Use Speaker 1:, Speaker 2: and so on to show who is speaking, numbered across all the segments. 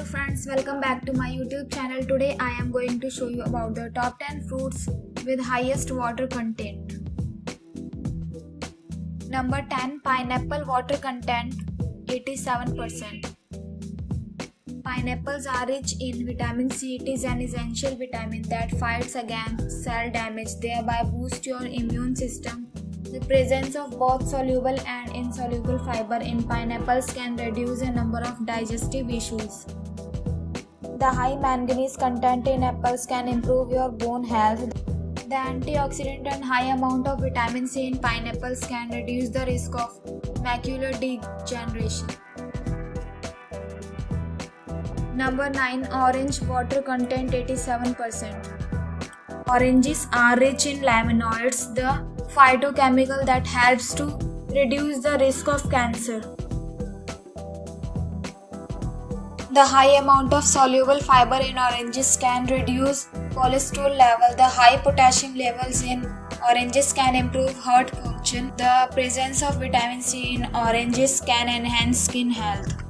Speaker 1: Hello friends, welcome back to my YouTube channel. Today I am going to show you about the top 10 fruits with highest water content. Number 10 Pineapple water content 87%. Pineapples are rich in vitamin C. It is an essential vitamin that fights against cell damage, thereby boost your immune system. The presence of both soluble and insoluble fiber in pineapples can reduce a number of digestive issues. The high manganese content in apples can improve your bone health. The antioxidant and high amount of vitamin C in pineapples can reduce the risk of macular degeneration. Number 9 Orange water content 87%. Oranges are rich in flavonoids, the phytochemical that helps to reduce the risk of cancer. The high amount of soluble fiber in oranges can reduce cholesterol level. The high potassium levels in oranges can improve heart function. The presence of vitamin C in oranges can enhance skin health.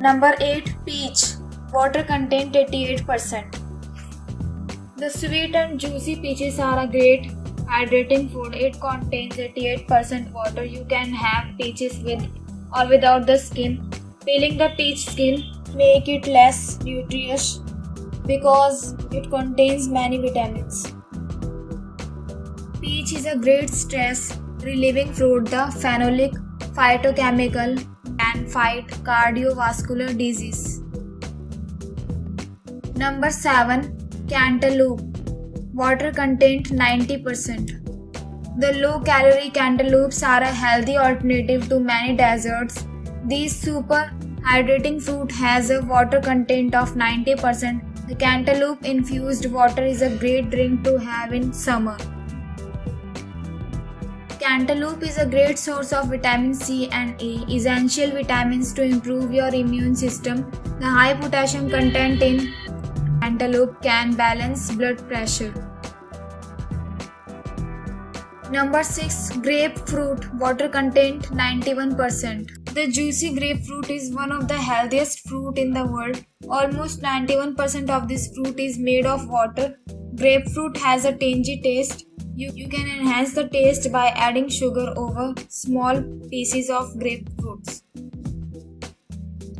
Speaker 1: Number 8 Peach Water content 88%. The sweet and juicy peaches are a great hydrating food. It contains 88% water. You can have peaches with or without the skin. Peeling the peach skin make it less nutritious because it contains many vitamins. Peach is a great stress relieving fruit. The phenolic phytochemical can fight cardiovascular disease. Number 7 Cantaloupe Water content 90%. The low calorie cantaloupes are a healthy alternative to many desserts. This super hydrating fruit has a water content of 90%. The cantaloupe infused water is a great drink to have in summer. Cantaloupe is a great source of vitamin C and A, essential vitamins to improve your immune system. The high potassium content in cantaloupe can balance blood pressure. Number 6 Grapefruit Water content 91%. The juicy grapefruit is one of the healthiest fruit in the world. Almost 91% of this fruit is made of water. Grapefruit has a tangy taste you, you can enhance the taste by adding sugar over small pieces of grapefruits.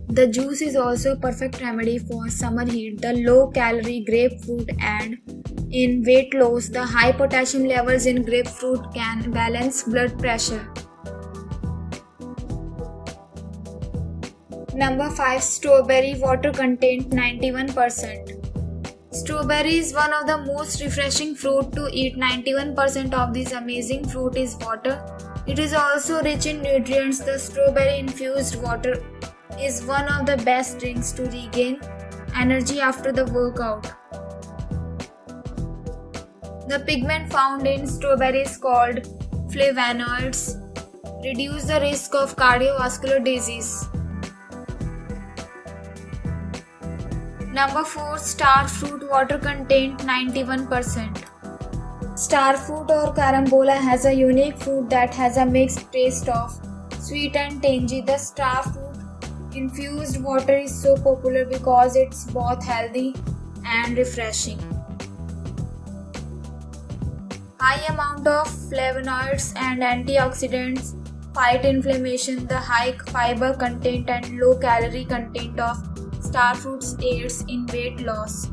Speaker 1: The juice is also a perfect remedy for summer heat. The low calorie grapefruit aid in weight loss. The high potassium levels in grapefruit can balance blood pressure. Number 5 Strawberry water content 91%. Strawberry is one of the most refreshing fruit to eat. 91% of this amazing fruit is water. It is also rich in nutrients. The strawberry infused water is one of the best drinks to regain energy after the workout. The pigment found in strawberry is called flavonoids. Reduce the risk of cardiovascular disease. Number 4 Star fruit water content 91%. Star fruit or carambola has a unique fruit that has a mixed taste of sweet and tangy. The star fruit infused water is so popular because it's both healthy and refreshing. High amount of flavonoids and antioxidants fight inflammation. The high fiber content and low calorie content of star fruits aids in weight loss.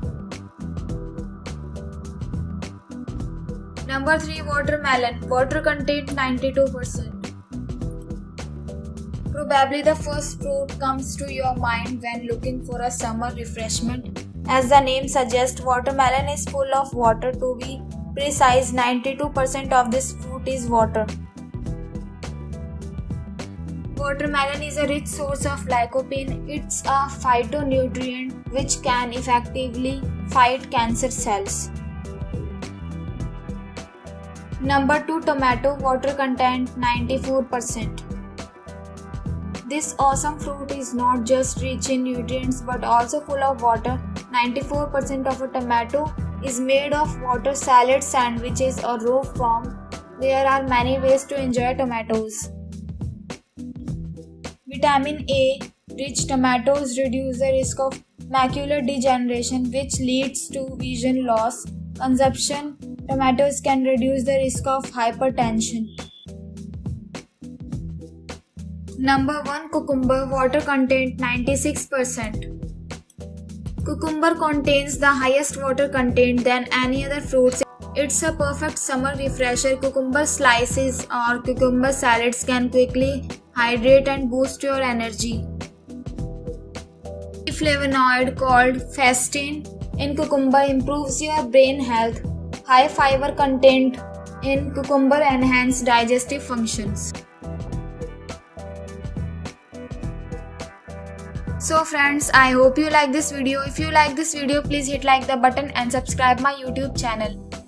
Speaker 1: Number 3 Watermelon Water content 92%. Probably the first fruit comes to your mind when looking for a summer refreshment. As the name suggests, watermelon is full of water. To be precise, 92% of this fruit is water. Watermelon is a rich source of lycopene. It's a phytonutrient which can effectively fight cancer cells. Number 2 Tomato water content 94%. This awesome fruit is not just rich in nutrients but also full of water. 94% of a tomato is made of water salad sandwiches or raw form. There are many ways to enjoy tomatoes. Vitamin A Rich tomatoes reduce the risk of macular degeneration which leads to vision loss. Consumption Tomatoes can reduce the risk of hypertension. Number 1 Cucumber Water content 96%. Cucumber contains the highest water content than any other fruits. It's a perfect summer refresher. Cucumber slices or cucumber salads can quickly hydrate and boost your energy. A Flavonoid called fisetin in cucumber improves your brain health. High fiber content in cucumber enhance digestive functions. So friends, I hope you like this video. If you like this video, please hit like the button and subscribe my YouTube channel.